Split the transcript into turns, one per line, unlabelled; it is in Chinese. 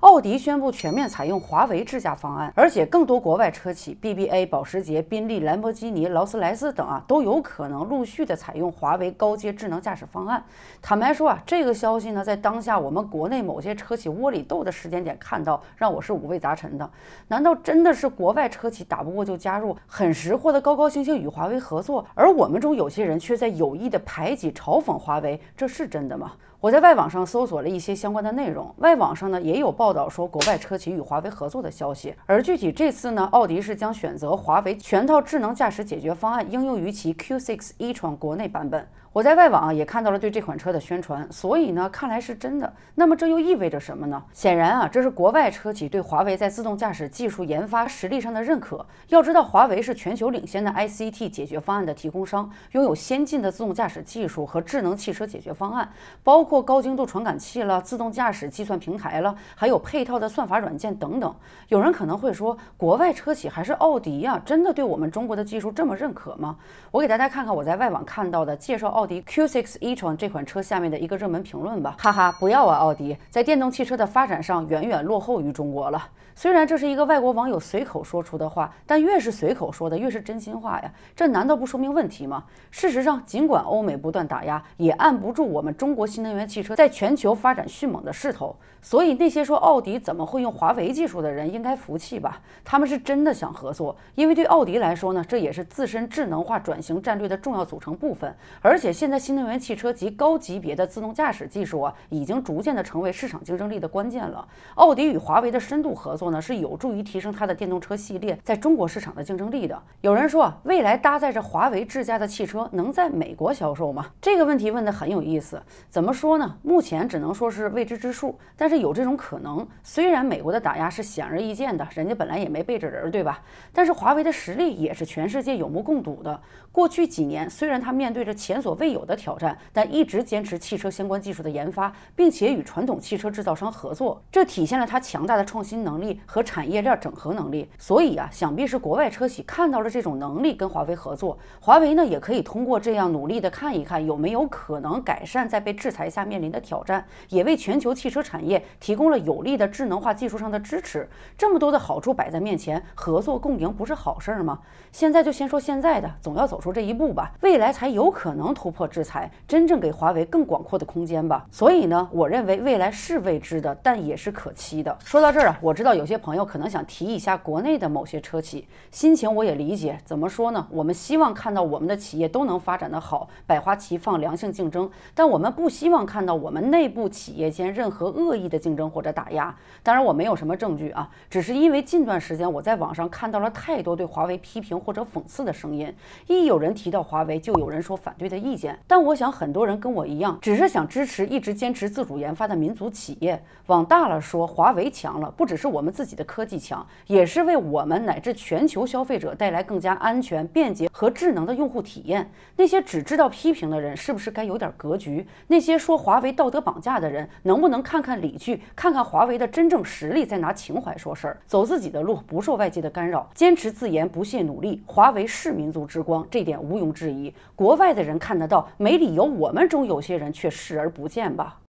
奥迪宣布全面采用华为智驾方案，而且更多国外车企，BBA、保时捷、宾利、兰博基尼、劳斯莱斯等啊，都有可能陆续的采用华为高阶智能驾驶方案。坦白说啊，这个消息呢，在当下我们国内某些车企窝里斗的时间点看到，让我是五味杂陈的。难道真的是国外车企打不过就加入，很识货的高高兴兴与华为合作，而我们中有些人却在有意的排挤嘲讽华为，这是真的吗？我在外网上搜索了一些相关的内容，外网上呢也有报道说国外车企与华为合作的消息。而具体这次呢，奥迪是将选择华为全套智能驾驶解决方案应用于其 Q6 e-tron 国内版本。我在外网啊也看到了对这款车的宣传，所以呢，看来是真的。那么这又意味着什么呢？显然啊，这是国外车企对华为在自动驾驶技术研发实力上的认可。要知道，华为是全球领先的 ICT 解决方案的提供商，拥有先进的自动驾驶技术和智能汽车解决方案，包括高精度传感器了、自动驾驶计算平台了，还有配套的算法软件等等。有人可能会说，国外车企还是奥迪呀，真的对我们中国的技术这么认可吗？我给大家看看我在外网看到的介绍奥迪 Q6 e-tron 这款车下面的一个热门评论吧，哈哈，不要啊，奥迪在电动汽车的发展上远远落后于中国了。虽然这是一个外国网友随口说出的话，但越是随口说的越是真心话呀，这难道不说明问题吗？事实上，尽管欧美不断打压，也按不住我们中国新能源汽车在全球发展迅猛的势头。所以那些说奥迪怎么会用华为技术的人应该服气吧，他们是真的想合作，因为对奥迪来说呢，这也是自身智能化转型战略的重要组成部分，而且现在。新能源汽车及高级别的自动驾驶技术啊，已经逐渐的成为市场竞争力的关键了。奥迪与华为的深度合作呢，是有助于提升它的电动车系列在中国市场的竞争力的。有人说，未来搭载着华为智驾的汽车能在美国销售吗？这个问题问得很有意思。怎么说说呢？目前只能说是未知之数，但是有这种可能。虽然美国的打压是显而易见的，人家本来也没背着人，对吧？但是华为的实力也是全世界有目共睹的。过去几年，虽然它面对着前所未有的挑战，但一直坚持汽车相关技术的研发，并且与传统汽车制造商合作，这体现了它强大的创新能力和产业链整合能力。所以啊，想必是国外车企看到了这种能力，跟华为合作。华为呢，也可以通过这样努力的看一看有没有可能改善在被制裁下面临的挑战，也为全球汽车产业提供了有力的智能化技术上的支持。这么多的好处摆在面前，合作共赢不是好事儿吗？现在就先说现在的，总要走出这一步吧，未来才有可能突破制裁。真正给华为更广阔的空间吧。所以呢，我认为未来是未知的，但也是可期的。说到这儿啊，我知道有些朋友可能想提一下国内的某些车企，心情我也理解。怎么说呢？我们希望看到我们的企业都能发展的好，百花齐放，良性竞争。但我们不希望看到我们内部企业间任何恶意的竞争或者打压。当然，我没有什么证据啊，只是因为近段时间我在网上看到了太多对华为批评或者讽刺的声音，一有人提到华为，就有人说反对的意见。但我想。很多人跟我一样，只是想支持一直坚持自主研发的民族企业。往大了说，华为强了，不只是我们自己的科技强，也是为我们乃至全球消费者带来更加安全、便捷和智能的用户体验。那些只知道批评的人，是不是该有点格局？那些说华为道德绑架的人，能不能看看理据，看看华为的真正实力，再拿情怀说事儿，走自己的路，不受外界的干扰，坚持自研，不懈努力。华为是民族之光，这点毋庸置疑。国外的人看得到，没理由。我们中有些人却视而不见吧。